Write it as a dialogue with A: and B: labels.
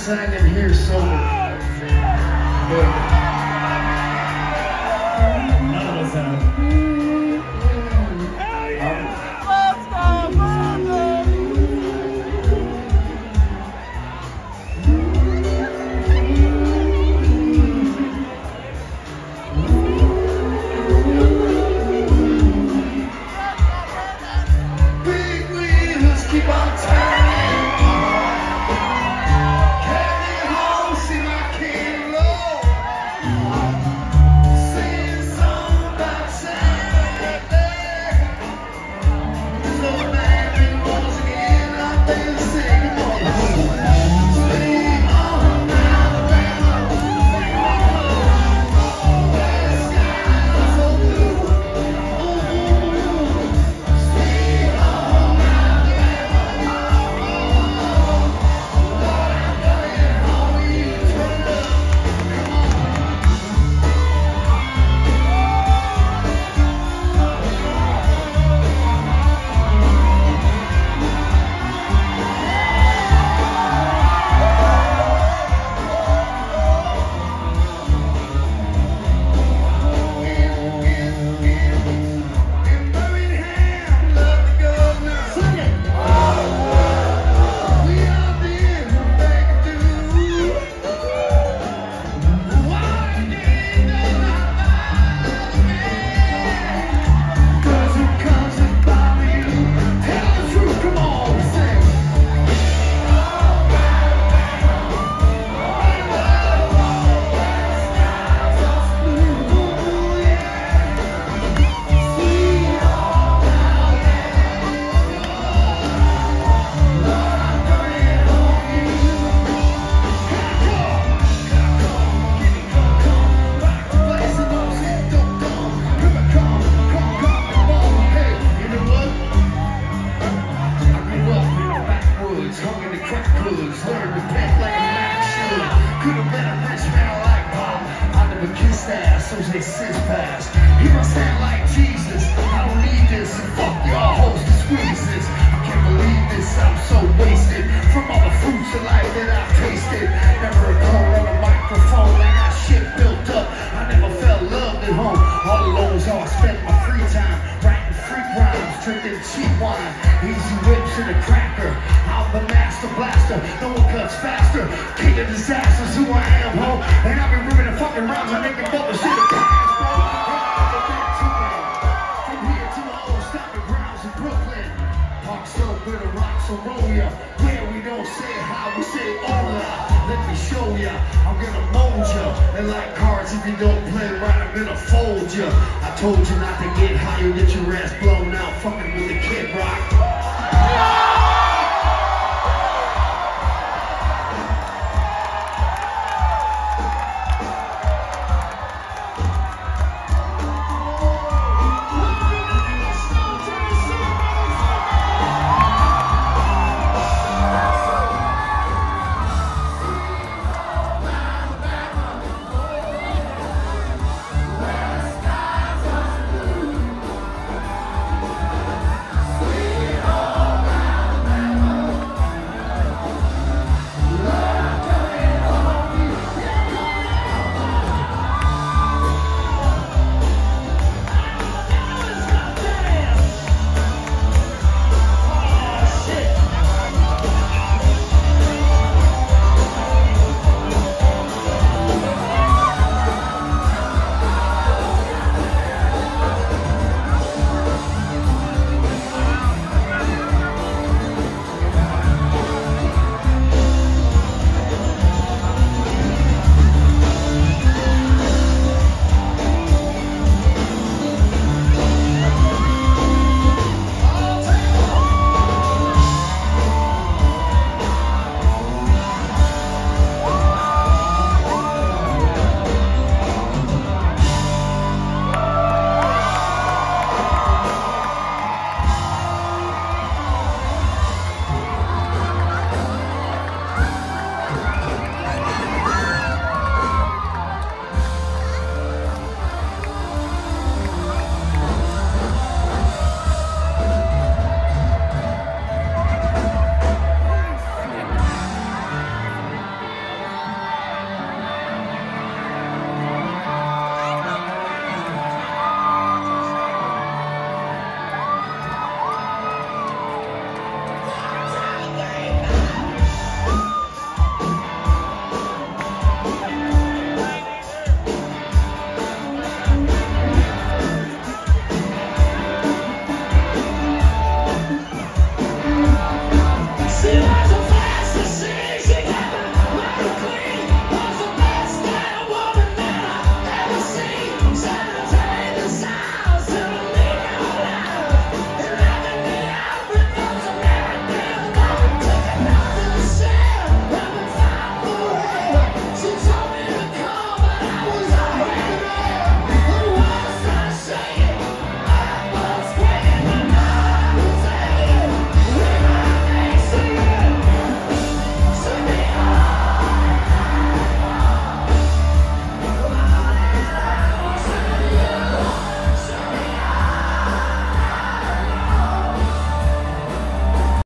A: sang in here solo. Oh, but Never kissed ass, so they since passed. He must act like Jesus. I don't need this, and fuck y'all hoes and squeezes. I can't believe this, I'm so wasted. From all the fruits of life that I've tasted. Never a call on a microphone, rhymes, drinking cheap wine. Easy whips and a cracker. I'm the master blaster, no one cuts faster. King of disasters, who I am, ho. And I've been ripping the fucking rhymes, I make the fucking shit a pass, bro. Where roll ya. We don't say how, we say hola. Let me show ya, I'm gonna mold ya. And like cards, if you don't play right, I'm gonna fold ya. I told you not to get high, you'll get your ass blown out. Fucking with the kid rock.